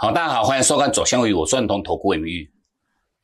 好，大家好，欢迎收看《左相为我转通投顾为玉。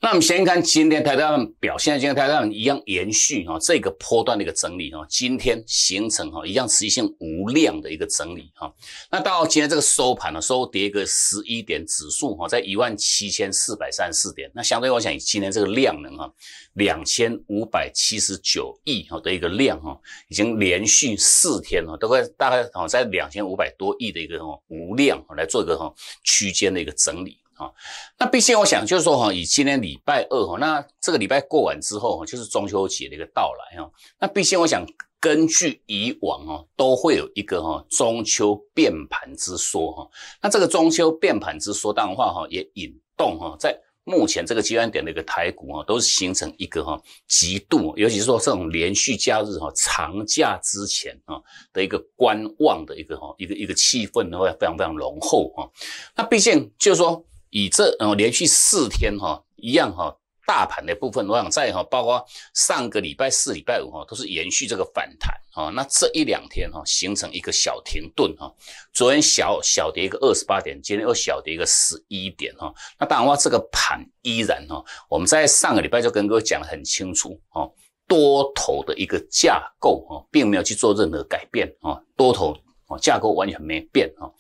那我们先看今天台大表现，今天台大一样延续哈这个波段的一个整理哈，今天形成哈一样持续性无量的一个整理哈。那到今天这个收盘呢，收跌个十一点，指数哈在一万七千四百三十四点。那相对我想，今天这个量能哈，两千五百七十九亿哈的一个量哈，已经连续四天了，都会大概哈在两千五百多亿的一个哈无量来做一个哈区间的一个整理。啊，那毕竟我想就是说哈，以今天礼拜二哈，那这个礼拜过完之后哈，就是中秋节的一个到来哈。那毕竟我想根据以往哈，都会有一个哈中秋变盘之说哈。那这个中秋变盘之说，当然话哈也引动哈，在目前这个阶段点的一个台股哈，都是形成一个哈极度，尤其是说这种连续假日哈长假之前啊的一个观望的一个哈一个一个气氛呢会非常非常浓厚哈。那毕竟就是说。以这呃连续四天哈一样哈，大盘的部分我想在哈，包括上个礼拜四、礼拜五哈，都是延续这个反弹哈。那这一两天哈，形成一个小停顿哈。昨天小小跌一个二十八点，今天又小跌一个十一点哈。那当然话，这个盘依然哈，我们在上个礼拜就跟各位讲得很清楚哈，多头的一个架构哈，并没有去做任何改变啊，多头。哦，架构完全没变哈，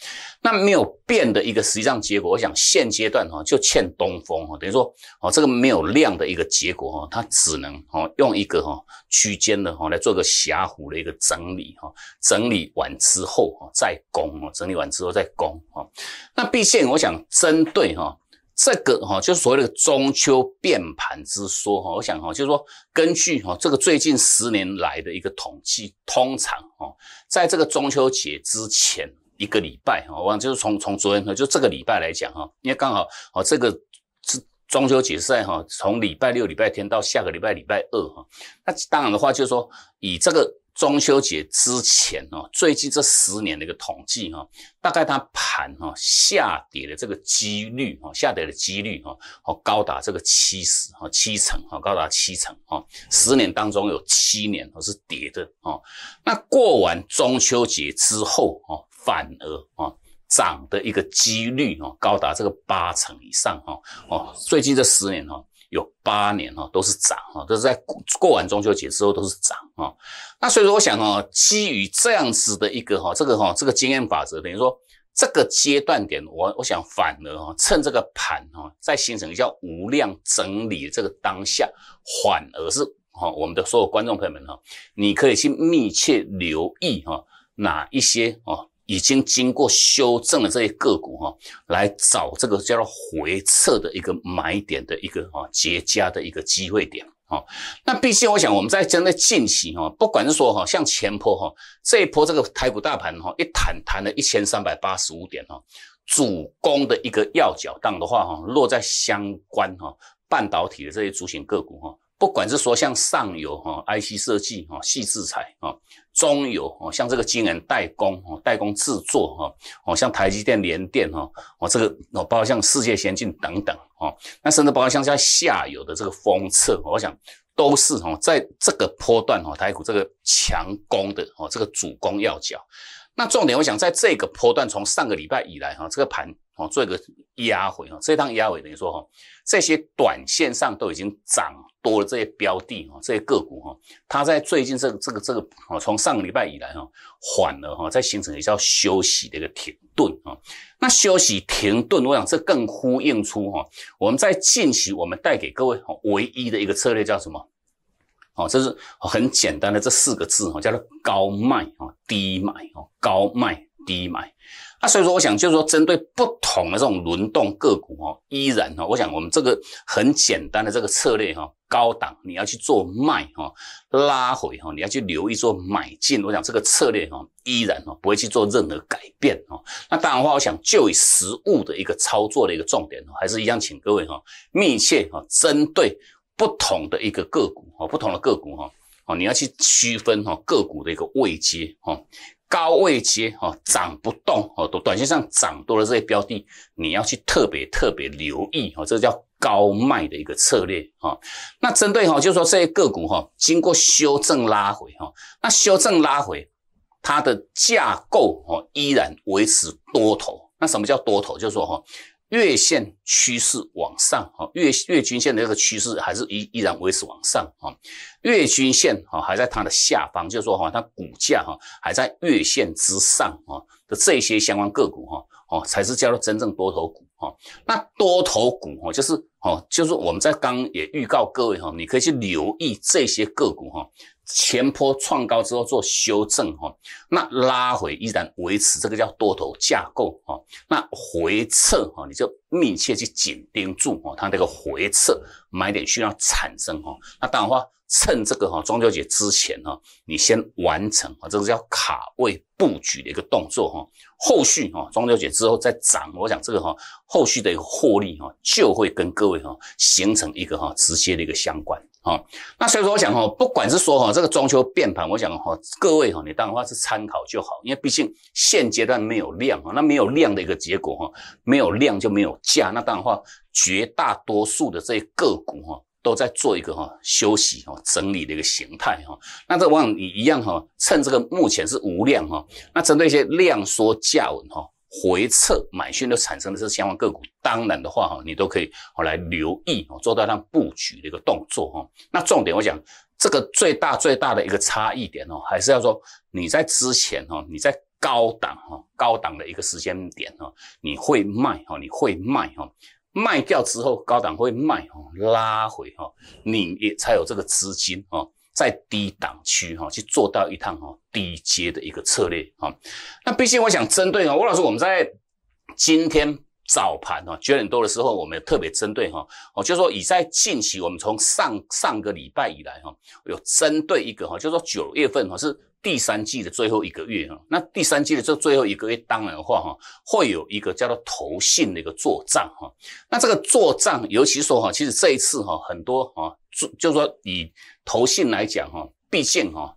那没有变的一个实际上结果，我想现阶段哈就欠东风哈，等于说哦这个没有量的一个结果哈，它只能哦用一个哈区间的哈来做个狭幅的一个整理哈，整理完之后哈再攻哦，整理完之后再攻哈，那毕竟我想针对哈。这个哈就是所谓的中秋变盘之说哈，我想哈就是说根据哈这个最近十年来的一个统计，通常哈在这个中秋节之前一个礼拜哈，我想就是从从昨天和就这个礼拜来讲哈，因为刚好哦这个是中秋节赛哈，从礼拜六、礼拜天到下个礼拜礼拜二哈，那当然的话就是说以这个。中秋节之前哦，最近这十年的一个统计哈，大概它盘哈下跌的这个几率哈，下跌的几率哈，哦高达这个七十哈七成哈，高达七成哈，十年当中有七年都是跌的哦。那过完中秋节之后哦，反而哦涨的一个几率哦，高达这个八成以上哈哦，最近这十年哈。八年哈都是涨哈，都是在过完中秋节之后都是涨哈。那所以说我想哈，基于这样子的一个哈，这个哈这个经验法则，等于说这个阶段点，我我想反而哈，趁这个盘哈在形成叫无量整理这个当下，反而是哈我们的所有观众朋友们哈，你可以去密切留意哈哪一些哦。已经经过修正的这些个股哈，来找这个叫做回撤的一个买点的一个哈结痂的一个机会点哈。那毕竟我想我们在针对近期哈，不管是说哈像前坡哈这一波这个台股大盘哈一弹弹了一千三百八十五点哈，主攻的一个要角档的话哈，落在相关哈半导体的这些主型个股哈。不管是说像上游哈，IC 设计哈，细制材哈，中游哦，像这个晶圆代工哦，代工制作哈，哦，像台积电、联电哈，哦，这个哦，包括像世界先进等等哦，那甚至包括像在下游的这个封测，我想都是哦，在这个波段哈，台股这个强攻的哦，这个主攻要角。那重点，我想在这个波段，从上个礼拜以来哈，这个盘哦做一个压回哈，这趟压回等于说哈，这些短线上都已经涨多了这些标的哈，这些个股哈，它在最近这个这个这个哦，从上个礼拜以来哈，缓了哈，在形成一个叫休息的一个停顿啊。那休息停顿，我想这更呼应出哈，我们在近期我们带给各位唯一的一个策略叫什么？哦，这是很简单的这四个字哈，叫做高卖啊，低买哦，高卖低买。那所以说，我想就是说，针对不同的这种轮动个股哈，依然哈，我想我们这个很简单的这个策略哈，高档你要去做卖哈，拉回哈，你要去留意做买进。我想这个策略哈，依然哈不会去做任何改变哈。那当然话，我想就以实物的一个操作的一个重点，还是一样，请各位哈密切哈针对。不同的一个个股哈，不同的个股哈，哦，你要去区分哈个股的一个位阶哈，高位接哈涨不动哦，短短线上涨多了这些标的，你要去特别特别留意哈，这叫高卖的一个策略哈。那针对哈，就是说这些个股哈，经过修正拉回哈，那修正拉回它的架构哦依然维持多头。那什么叫多头？就是说哈。月线趋势往上，哈，月月均线的这个趋势还是依依然维持往上，哈，月均线哈还在它的下方，就是说哈，它股价哈还在月线之上，哈的这些相关个股，哈，哦才是叫做真正多头股，哈，那多头股，哈就是，哦就是我们在刚也预告各位，哈，你可以去留意这些个股，哈。前坡创高之后做修正哈，那拉回依然维持这个叫多头架构哈，那回撤哈你就密切去紧盯住哈，它这个回撤买点需要产生哈，那当然话趁这个哈中秋节之前哈，你先完成啊，这个叫卡位布局的一个动作哈，后续哈中秋节之后再涨，我想这个哈后续的一个获利哈就会跟各位哈形成一个哈直接的一个相关。好，那所以说我想哈，不管是说哈这个中秋变盘，我想哈各位哈，你当然话是参考就好，因为毕竟现阶段没有量啊，那没有量的一个结果哈，没有量就没有价，那当然话绝大多数的这些个股哈都在做一个哈休息哈整理的一个形态哈，那这往你一样哈，趁这个目前是无量哈，那针对一些量缩价稳哈。回撤买讯都产生的是相关个股，当然的话哈，你都可以哦来留意哦，做到让布局的一个动作哈。那重点我讲这个最大最大的一个差异点哦，还是要说你在之前哈，你在高档哈高档的一个时间点哈，你会卖哈，你会卖哈，卖掉之后高档会卖哈，拉回哈，你也才有这个资金哈。在低档区哈去做到一趟哈低阶的一个策略哈，那毕竟我想针对哈，吴老师我们在今天早盘哈九点多的时候，我们特别针对哈，哦就是说以在近期我们从上上个礼拜以来哈，有针对一个哈，就是说九月份哈是第三季的最后一个月哈，那第三季的这最后一个月，当然的话哈，会有一个叫做投信的一个做账哈，那这个做账，尤其说哈，其实这一次哈很多哈。就就是说，以投信来讲哈，毕竟哈，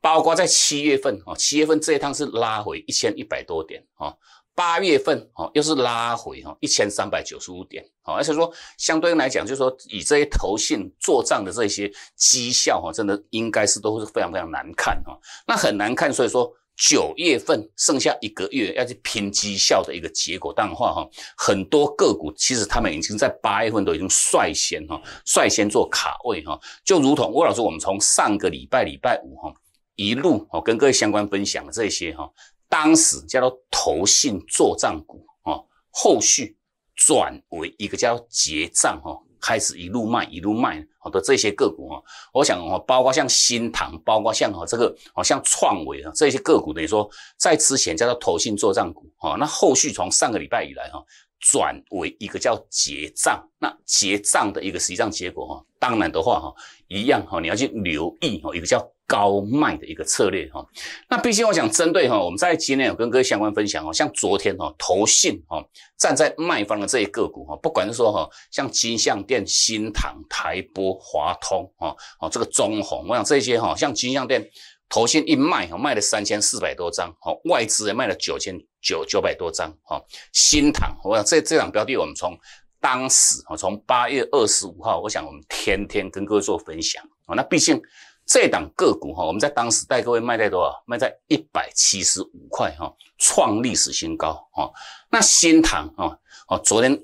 包括在七月份哈，七月份这一趟是拉回一千一百多点哈，八月份哈又是拉回哈一千三百九十五点，好，而且说相对来讲，就是说以这些投信做账的这些绩效哈，真的应该是都是非常非常难看哈，那很难看，所以说。九月份剩下一个月要去拼绩效的一个结果，淡化哈，很多个股其实他们已经在八月份都已经率先哈，率先做卡位哈，就如同魏老师，我们从上个礼拜礼拜五哈一路哦跟各位相关分享的这些哈，当时叫做投信做账股哦，后续转为一个叫结账哈。开始一路卖一路卖，好的这些个股啊，我想哦，包括像新塘，包括像哦这个哦像创维啊这些个股，等于说在之前叫做投信做账股啊，那后续从上个礼拜以来哈，转为一个叫结账，那结账的一个实际上结果哈，当然的话哈，一样哈，你要去留意哦，一个叫。高卖的一个策略哈，那毕竟我想针对哈，我们在今天有跟各位相关分享哦，像昨天哈，投信哈站在卖方的这一个股哈，不管是说哈，像金象店、新塘、台波、华通哈，哦这个中红，我想这些哈，像金象店投信一卖哈，卖了三千四百多张，哦外资也卖了九千九九百多张，哈新塘，我想这这两标的我们从当时哦，从八月二十五号，我想我们天天跟各位做分享啊，那毕竟。这档个股哈，我们在当时带各位卖在多少？卖在一百七十五块哈，创历史新高哈。那新塘啊，哦，昨天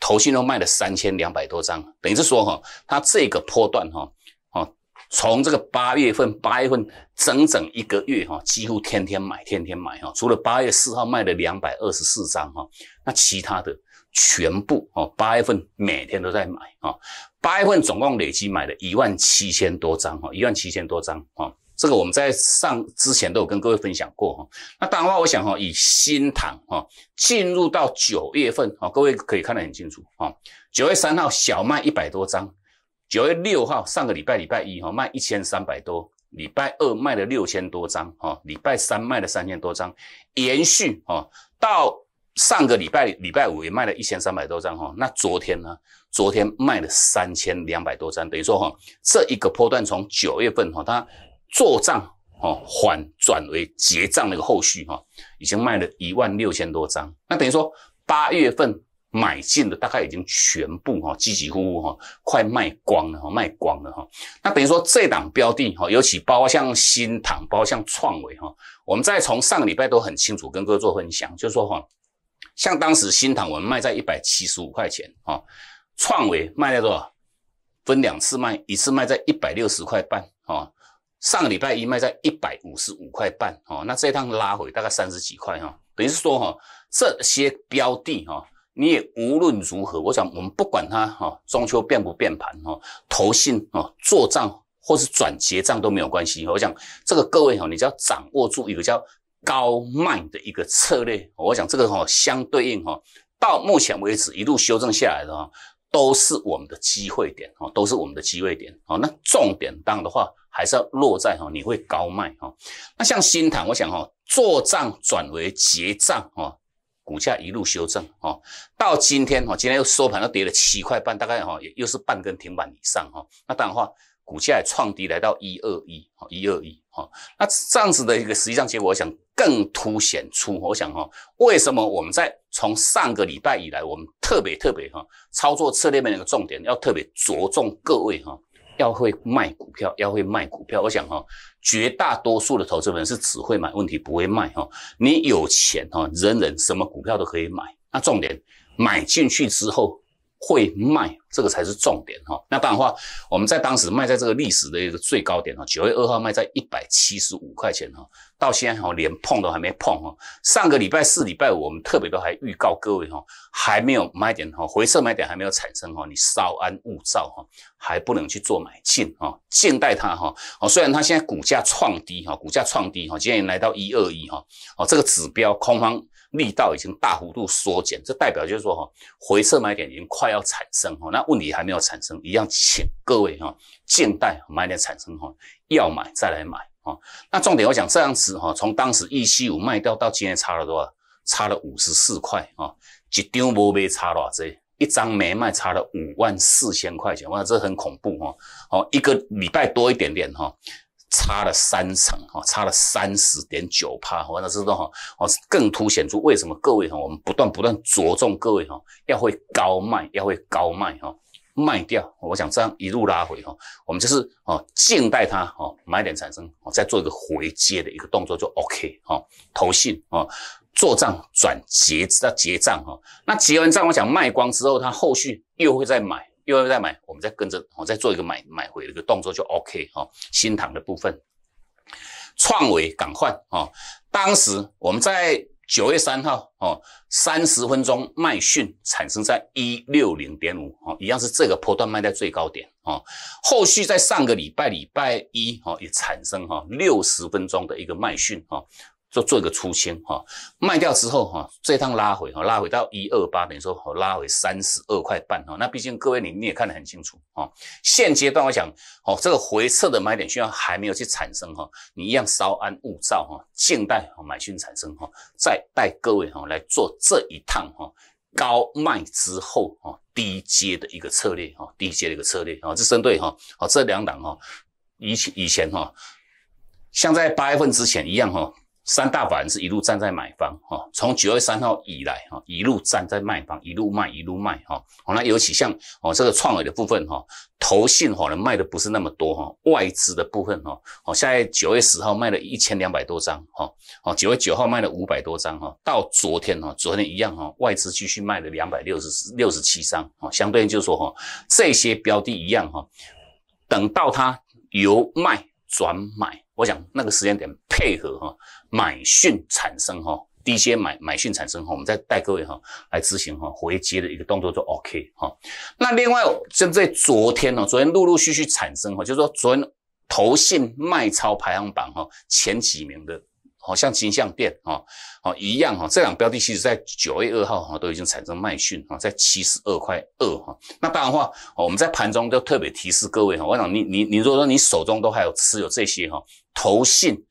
头信都卖了三千两百多张，等于是说哈，它这个波段哈，哦，从这个八月份，八月份整整一个月哈，几乎天天买，天天买哈。除了八月四号卖了两百二十四张哈，那其他的。全部哦，八月份每天都在买啊，八月份总共累计买了一万七千多张哈，一万七千多张啊，这个我们在上之前都有跟各位分享过哈。那当然话，我想哈，以新塘哈进入到九月份啊，各位可以看得很清楚哈。九月三号小卖一百多张，九月六号上个礼拜礼拜一哈卖一千三百多，礼拜二卖了六千多张哈，礼拜三卖了三千多张，延续哈到。上个礼拜礼拜五也卖了一千三百多张哈，那昨天呢？昨天卖了三千两百多张，等于说哈，这一个波段从九月份哈，它做账哈缓转为结账那个后续哈，已经卖了一万六千多张，那等于说八月份买进的大概已经全部哈，几几乎乎哈，快卖光了哈，卖光了哈，那等于说这档标的哈，尤其包括像新塘，包括像创维哈，我们再从上个礼拜都很清楚跟各位做分享，就是说哈。像当时新塘我们卖在一百七十五块钱啊，创维卖在多少？分两次卖，一次卖在一百六十块半啊。上个礼拜一卖在一百五十五块半哦，那这一趟拉回大概三十几块哈，等于是说哈，这些标的哈，你也无论如何，我想我们不管它哈，中秋变不变盘哈，投信哦做账或是转结账都没有关系。我想这个各位哈，你只要掌握住一个叫高卖的一个策略，我想这个哈相对应哈，到目前为止一路修正下来的哈。都是我们的机会点哦，都是我们的机会点哦。那重点当的话，还是要落在哈，你会高卖哈。那像新塘，我想哈，做账转为结账哦，股价一路修正哦，到今天哈，今天又收盘又跌了七块半，大概哈也又是半根停板以上哈。那当然话，股价也创低来到一二一哈，一二一哈。那这样子的一个实际上结果，我想。更凸显出，我想哈，为什么我们在从上个礼拜以来，我们特别特别哈，操作策略面的一个重点，要特别着重各位哈，要会卖股票，要会卖股票。我想哈，绝大多数的投资人是只会买，问题不会卖哈。你有钱哈，人人什么股票都可以买，那重点买进去之后。会卖，这个才是重点哈。那当然话，我们在当时卖在这个历史的一个最高点哈，九月二号卖在一百七十五块钱哈，到现在哈连碰都还没碰哈。上个礼拜四、礼拜五，我们特别都还预告各位哈，还没有买点哈，回撤买点还没有产生哈，你稍安勿躁哈，还不能去做买进哈，静待它哈。哦，虽然它现在股价创低哈，股价创低哈，今天来到一二一哈，哦，这个指标空方。力道已经大幅度缩减，这代表就是说哈，回撤买点已经快要产生哈，那问题还没有产生，一样，请各位哈，静待买点产生哈，要买再来买哈。那重点我讲这样子哈，从当时一七五卖掉到今天差了多少？差了五十四块啊，一张无卖差多少？一张没卖差了五万四千块钱，哇，这很恐怖哈。哦，一个礼拜多一点点哈。差了三成哈，差了三十点九帕，我那知道哈，哦，更凸显出为什么各位哈，我们不断不断着重各位哈，要会高卖，要会高卖哈，卖掉，我想这样一路拉回哈，我们就是哦，静待它哦，买点产生哦，再做一个回接的一个动作就 OK 哈，投信哦，做账转结到结账哈，那结完账我想卖光之后，它后续又会再买。又要再买，我们再跟着，我再做一个买买回的一个动作就 OK 哈。新塘的部分，创维赶快哦。当时我们在九月三号哦，三十分钟卖讯产生在一六零点五哦，一样是这个波段卖在最高点哦。后续在上个礼拜礼拜一哦，也产生哈六十分钟的一个卖讯哈。就做一个出清哈，卖掉之后哈，这趟拉回哈，拉回到一二八，等于说拉回三十二块半哈。那毕竟各位你你也看得很清楚哈，现阶段我想哦，这个回撤的买点需要还没有去产生哈，你一样稍安勿躁哈，静待买讯产生哈，再带各位哈来做这一趟哈高卖之后哈低阶的一个策略哈，低阶的一个策略啊，这针对哈哦这两档哈以前以前哈，像在八月份之前一样哈。三大法人是一路站在买方，哈，从九月三号以来，哈，一路站在卖方，一路卖，一路卖，哈，好，那尤其像哦这个创伟的部分，哈，投信可能卖的不是那么多，哈，外资的部分，哈，哦，现在九月十号卖了一千两百多张，哈，哦，九月九号卖了五百多张，哈，到昨天，哈，昨天一样，哈，外资继续卖了两百六十六十七张，哈，相对应就是说，哈，这些标的一样，哈，等到它由卖转买。我想那个时间点配合哈买讯产生哈低阶买买讯产生哈，我们再带各位哈来执行哈回接的一个动作就 OK 哈。那另外针对昨天呢，昨天陆陆续续产生哈，就是说昨天投信卖超排行榜哈前几名的。好像金象店啊，好一样哈，这两标的其实在九月二号哈都已经产生卖讯哈，在七十二块二哈。那当然话，我们在盘中都特别提示各位哈，我想你你你如果说你手中都还有持有这些哈，投信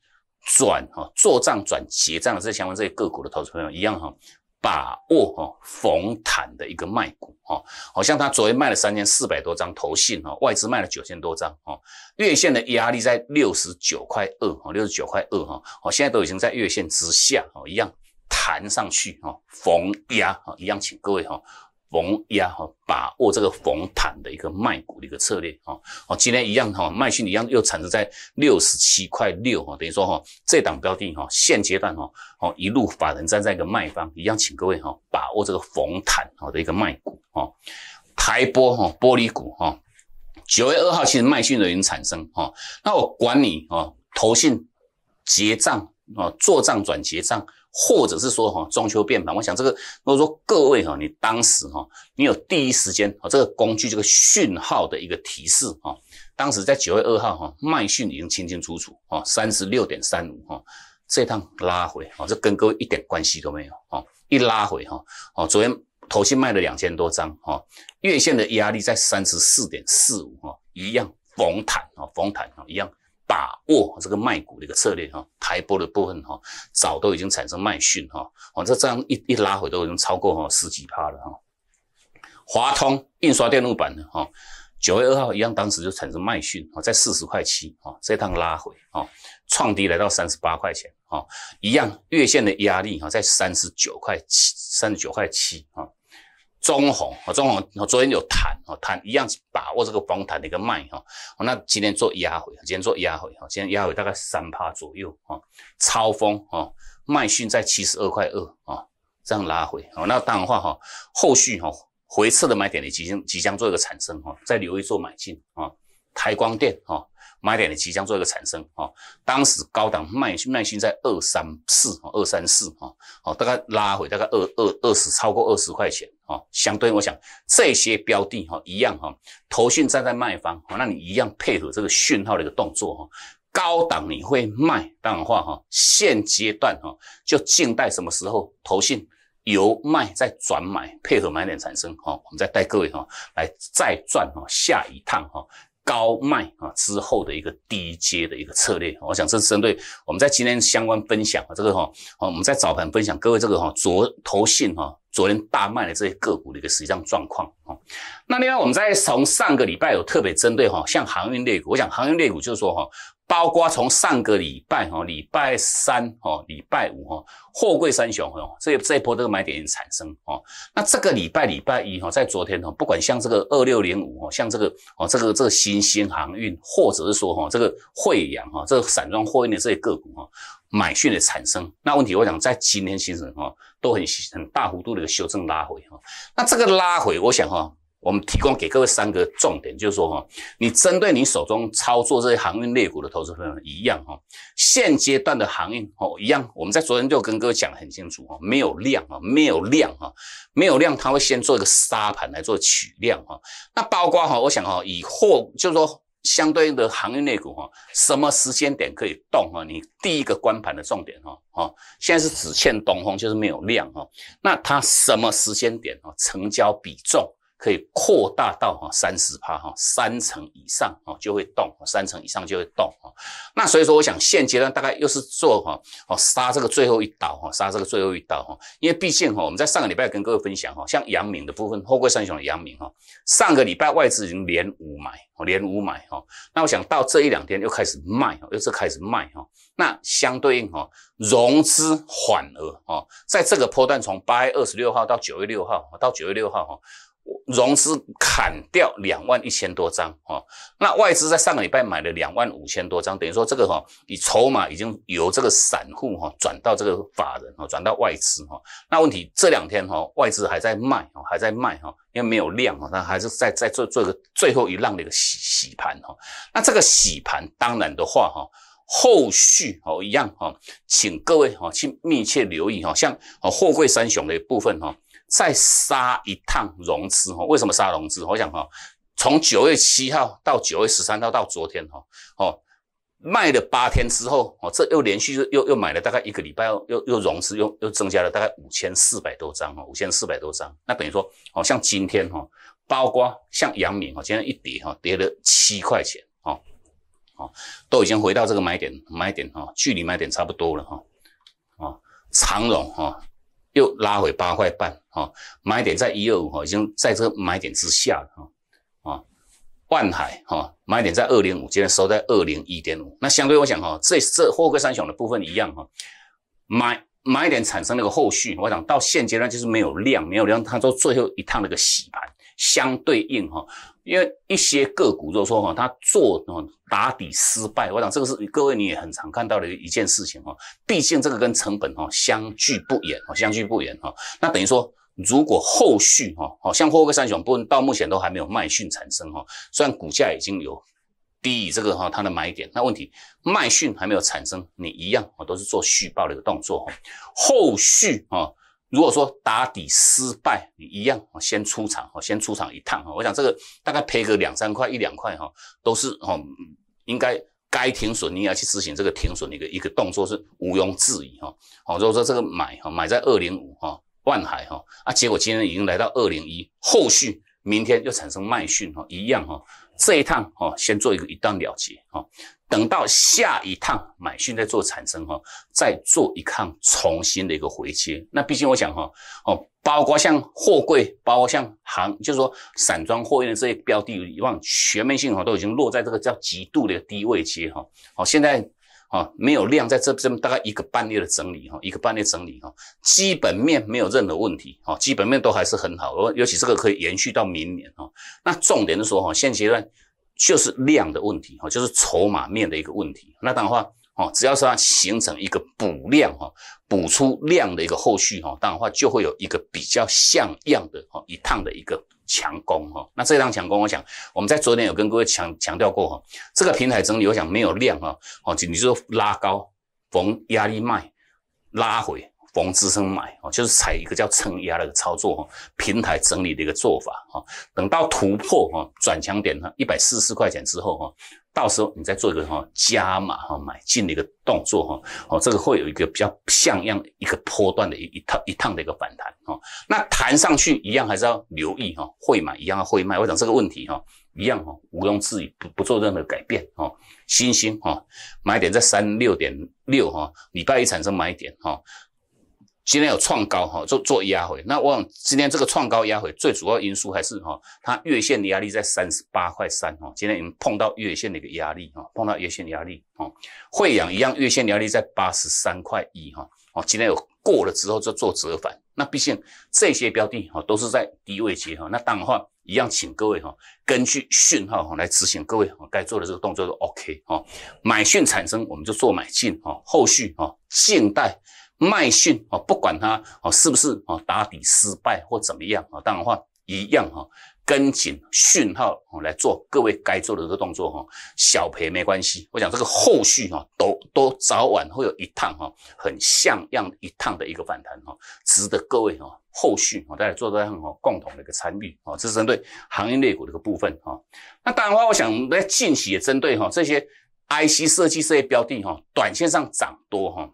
转哈做账转结账的这相关这些个股的投资朋友一样哈。把握哈逢坦的一个卖股哈，好像他昨天卖了三千四百多张投信哈，外资卖了九千多张哈，月线的压力在六十九块二哈，六十九块二哈，好现在都已经在月线之下哈，一样弹上去哈，逢压哈，一样请各位哈逢压哈，把握这个逢弹的一个卖股的一个策略哈。哦，今天一样哈，卖讯一样又产生在六十七块六哈，等于说哈，这档标的哈，现阶段哈，哦一路法人站在一个卖方，一样，请各位哈，把握这个逢弹哈的一个卖股哈。台玻哈，玻璃股哈，九月二号其实卖讯的已经产生哈，那我管你哦，投信结账啊，做账转结账。或者是说哈中秋变盘，我想这个如果说各位哈，你当时哈，你有第一时间啊这个工具这个讯号的一个提示哈，当时在九月二号哈卖讯已经清清楚楚啊三十六点三五哈，这趟拉回啊这跟各位一点关系都没有啊一拉回哈哦昨天头先卖了两千多张哈月线的压力在三十四点四五哈一样逢弹啊逢弹啊一样。把握这个卖股的一个策略哈，台波的部分哈，早都已经产生卖讯哈，哦，这这样一一拉回都已经超过哈十几趴了哈。华通印刷电路板的哈，九月二号一样，当时就产生卖讯啊，在四十块七啊，这趟拉回啊，创低来到三十八块钱啊，一样月线的压力哈，在三十九块七，三十九块七啊。中红啊，中红昨天有谈啊，谈一样把握这个防弹的一个脉哈，那今天做压回，今天做压回哈，今天压回大概三趴左右啊，超风啊，卖讯在七十二块二啊，这样拉回啊，那当然话哈，后续哈回撤的买点也即将即将做一个产生哈，再留意做买进啊，台光电啊。买点的即将做一个产生啊，当时高档卖卖讯在二三四二三四啊，好大概拉回大概二二二十超过二十块钱啊，相对我想这些标的哈一样哈，投讯站在卖方，那你一样配合这个讯号的一个动作哈，高档你会卖，当然话哈，现阶段哈就静待什么时候投信由卖再转买，配合买点产生哈，我们再带各位哈来再赚哈下一趟哈。高卖啊之后的一个低阶的一个策略，我想这是针对我们在今天相关分享啊，这个哈，我们在早盘分享各位这个哈昨投信哈昨天大卖的这些个股的一个实际上状况啊。那另外我们在从上个礼拜有特别针对哈，像航运类股，我想航运类股就是说哈。包括从上个礼拜哈，礼拜三哈，礼拜五哈，货柜三雄哈，这这一波这个买点产生哦。那这个礼拜礼拜一哈，在昨天哈，不管像这个二六零五哈，像这个哦，这个这个新兴航运，或者是说哈，这个惠阳哈，这个散装货运的这些个股哈，买讯的产生，那问题我想在今天形成哈，都很很大幅度的一个修正拉回哈。那这个拉回，我想哈。我们提供给各位三个重点，就是说哈，你针对你手中操作这些航运类股的投资朋友一样哈，现阶段的航运哦一样，我们在昨天就跟各位讲得很清楚哈，没有量啊，没有量哈，没有量，它会先做一个沙盘来做取量哈。那包括哈，我想哈，以货就是说相对应的航运类股哈，什么时间点可以动哈？你第一个关盘的重点哈，哈，现在是只欠东风，就是没有量哈。那它什么时间点哈？成交比重？可以扩大到哈三十趴哈三成以上哦就会动三成以上就会动哈那所以说我想现阶段大概又是做哈哦杀这个最后一刀哈杀这个最后一刀哈。因为毕竟哈我们在上个礼拜跟各位分享哈像阳明的部分货柜三雄的阳明哈上个礼拜外资已经连五买连五买哈。那我想到这一两天又开始卖又是开始卖哈。那相对应哈融资缓额哦在这个波段从八月二十六号到九月六号到九月六号哈。融资砍掉两万一千多张哦，那外资在上个礼拜买了两万五千多张，等于说这个哈，你筹码已经由这个散户哈转到这个法人哈，转到外资哈。那问题这两天哈，外资还在卖哈，还在卖哈，因为没有量哈，它还是在在做做个最后一浪的一个洗洗盘哈。那这个洗盘当然的话哈，后续哦一样哈，请各位哈去密切留意哈，像哦货柜三雄的部分哈。再杀一趟融资哈？为什么杀融资？我想哈，从九月七号到九月十三号到昨天哈，哦，卖了八天之后哦，这又连续又又买了大概一个礼拜，又又融资又又增加了大概五千四百多张哈，五千四百多张。那等于说，哦，像今天哈，包括像阳明哈，今天一跌哈，跌了七块钱哦，哦，都已经回到这个买点买点哈，距离买点差不多了哈，啊，长荣哈。又拉回八块半，哈，买点在一二五，哈，已经在这个买点之下了，哈，啊，万海，哈，买点在二零五，今天收在二零一点五，那相对我想，哈，这这货柜三雄的部分一样，哈，买买点产生那个后续，我想到现阶段就是没有量，没有量，它做最后一趟那个洗盘，相对应哈，因为一些个股如果说哈，它做打底失败，我想这个是各位你也很常看到的一件事情哈，毕竟这个跟成本哈相距不远哈，相距不远哈，那等于说如果后续哈，好像货柜三雄部分到目前都还没有卖讯产生哈，虽然股价已经有。低于这个哈，它的买点，那问题卖讯还没有产生，你一样啊，都是做续报的一个动作哈。后续啊，如果说打底失败，你一样先出场哈，先出场一趟哈。我想这个大概赔个两三块一两块哈，都是哈，应该该停损你也要去执行这个停损的一个一个动作是毋庸置疑哈。好，如果说这个买哈，买在二零五哈，万海哈啊，结果今天已经来到二零一，后续明天又产生卖讯哈，一样哈。这一趟哦，先做一个一段了结哈，等到下一趟买讯再做产生哈，再做一趟重新的一个回接。那毕竟我想哈哦，包括像货柜，包括像行，就是说散装货运的这些标的，以往全面性哈都已经落在这个叫极度的低位阶哈。好，现在。啊，没有量在这这么大概一个半月的整理哈，一个半月整理哈，基本面没有任何问题哈，基本面都还是很好，尤其这个可以延续到明年哈。那重点的说哈，现阶段就是量的问题哈，就是筹码面的一个问题。那当然话哦，只要是它形成一个补量哈，补出量的一个后续哈，当然话就会有一个比较像样的哈一趟的一个。强攻哈，那这张强攻，我想我们在昨天有跟各位强强调过哈，这个平台整理，我想没有量哈，哦，你就说拉高逢压力卖，拉回逢支撑买哦，就是采一个叫撑压的一个操作哈，平台整理的一个做法哈，等到突破哈转强点哈一百四十四块钱之后哈。到时候你再做一个哈加码哈买进的一个动作哈哦，这个会有一个比较像样一个波段的一一趟一趟的一个反弹哈。那弹上去一样还是要留意哈，会买一样要会卖。我想这个问题哈一样哈，毋庸置疑不不做任何改变哈。新兴哈买点在三六点六哈，礼拜一产生买点哈。今天有创高哈，做做压回。那我想今天这个创高压回，最主要因素还是哈，它月线的压力在三十八块三哈。今天已经碰到月线的一个压力哈，碰到月线压力哈。汇阳一样，月线压力在八十三块一哈。哦，今天有过了之后就做折返。那毕竟这些标的哈都是在低位接哈。那当然话一样，请各位哈根据讯号哈来执行各位该做的这个动作都 OK 哈。买讯产生我们就做买进哈，后续哈静待。卖讯啊，不管它啊是不是啊打底失败或怎么样啊，当然话一样哈，跟紧讯号来做各位该做的这个动作哈，小赔没关系。我讲这个后续哈，都都早晚会有一趟哈，很像样一趟的一个反弹哈，值得各位哈后续啊大家做这样哈共同的一个参与啊，这是针对行业类股的一个部分哈。那当然话，我想在近期也针对哈这些 IC 设计这些标的哈，短线上涨多哈。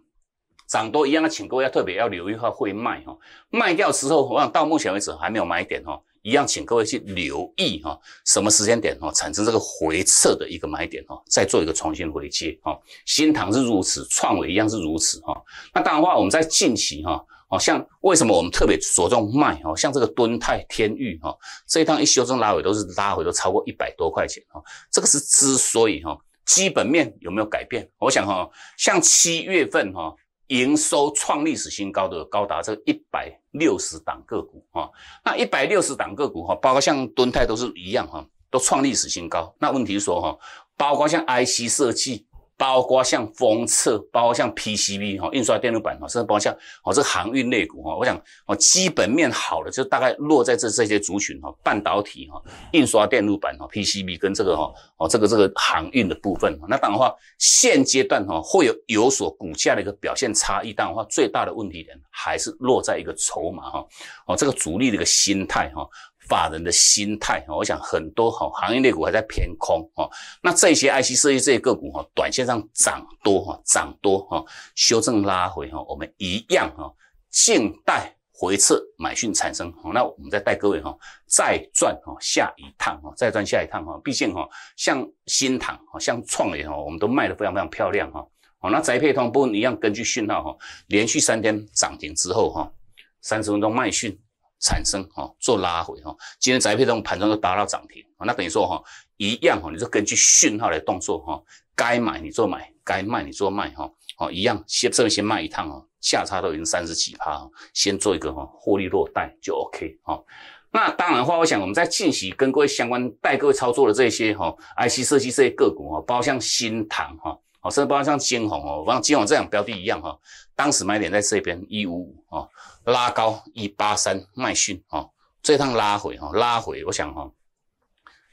涨多一样的，请各位要特别要留意，它会卖哈，卖掉时候，我想到目前为止还没有买点哈，一样请各位去留意哈，什么时间点哈产生这个回撤的一个买点哈，再做一个重新回接哈。新塘是如此，创维一样是如此哈。那当然话，我们在近期哈，哦像为什么我们特别着重卖哈，像这个敦泰天域哈，这一趟一修正拉回都是拉回都超过一百多块钱哈，这个是之所以哈，基本面有没有改变？我想哈，像七月份哈。营收创历史新高，的高达这一百六十档个股哈，那一百六十档个股哈，包括像敦泰都是一样哈，都创历史新高。那问题是说哈，包括像 IC 设计。包括像封测，包括像 PCB 哈，印刷电路板哈，甚至包括像哦这个航运类股哈，我想哦基本面好的就大概落在这这些族群哈，半导体哈，印刷电路板哈，PCB 跟这个哈哦这个这个航运的部分，那当然话现阶段哈会有有所股价的一个表现差异，当然话最大的问题点还是落在一个筹码哈哦这个主力的一个心态哈。法人的心态哈，我想很多哈行业类股还在偏空哈，那这些 IC 设计这些个股哈，短线上涨多哈，涨多哈，修正拉回哈，我们一样哈，静待回撤买讯产生，那我们再带各位哈，再赚哈下一趟哈，再赚下一趟哈，毕竟哈，像新塘哈，像创业哈，我们都卖得非常非常漂亮哈，好，那宅配通不一样，根据讯号哈，连续三天涨停之后哈，三十分钟卖讯。产生哈做拉回哈，今天宅配这种盘中都达到涨停啊，那等于说哈一样哈，你就根据讯号来动作哈，该买你做买，该卖你做卖哈，哦一样先这边先卖一趟哦，价差都已经三十几趴，先做一个哈获利落袋就 OK 哈。那当然的话，我想我们在近期跟各位相关带各位操作的这些哈 IC 设计这些个股哈，包括像新唐哈，好甚至包括像金红哦，像金鸿这样标的一样哈，当时买点在这边一五五哦，拉高一八三卖讯哦，这趟拉回哈拉回，我想哈。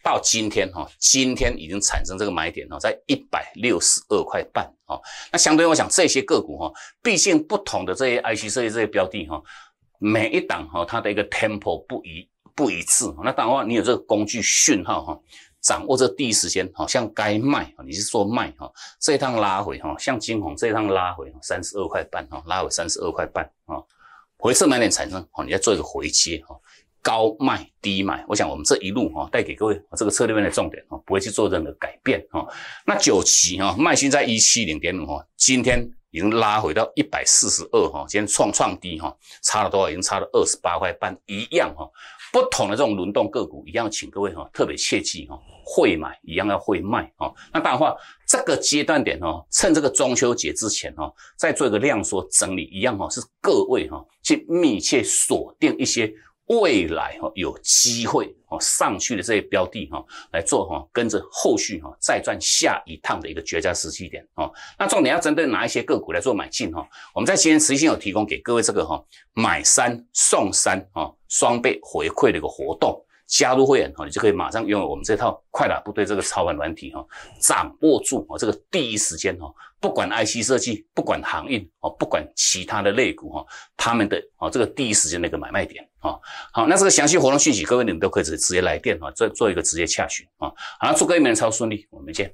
到今天哈，今天已经产生这个买点哦，在一百六十二块半哦。那相对我想这些个股哈，毕竟不同的这些 IC 设计这些标的哈，每一档哈它的一个 tempo 不一不一致。那当然话，你有这个工具讯号哈，掌握这第一时间，好像该卖你是说卖哈，这一趟拉回哈，像金红这一趟拉回三十二块半哈，拉回三十二块半啊，回撤买点产生哦，你要做一个回接哈。高卖低买，我想我们这一路哈带给各位这个策略面的重点哈，不会去做任何改变哈。那九期哈卖新在一七零点五哈，今天已经拉回到一百四十二哈，今天创创低哈，差了多少？已经差了二十八块半，一样哈。不同的这种轮动个股，一样请各位哈特别切记哈，会买一样要会卖哈。那当然话，这个阶段点哈，趁这个中秋节之前哈，再做一个量缩整理，一样哈是各位哈去密切锁定一些。未来哈有机会哦上去的这些标的哈来做哈，跟着后续哈再赚下一趟的一个绝佳时机点哦。那重点要针对哪一些个股来做买进哈？我们在今天持续有提供给各位这个哈买三送三啊双倍回馈的一个活动。加入会员哈，你就可以马上拥有我们这套快打部队这个操盘软体哈，掌握住哦这个第一时间哈，不管 IC 设计，不管航运哦，不管其他的类股哈，他们的哦这个第一时间的一个买卖点啊。好，那这个详细活动讯息，各位你们都可以直直接来电啊，做做一个直接洽询啊。好，祝各位们操顺利，我们见。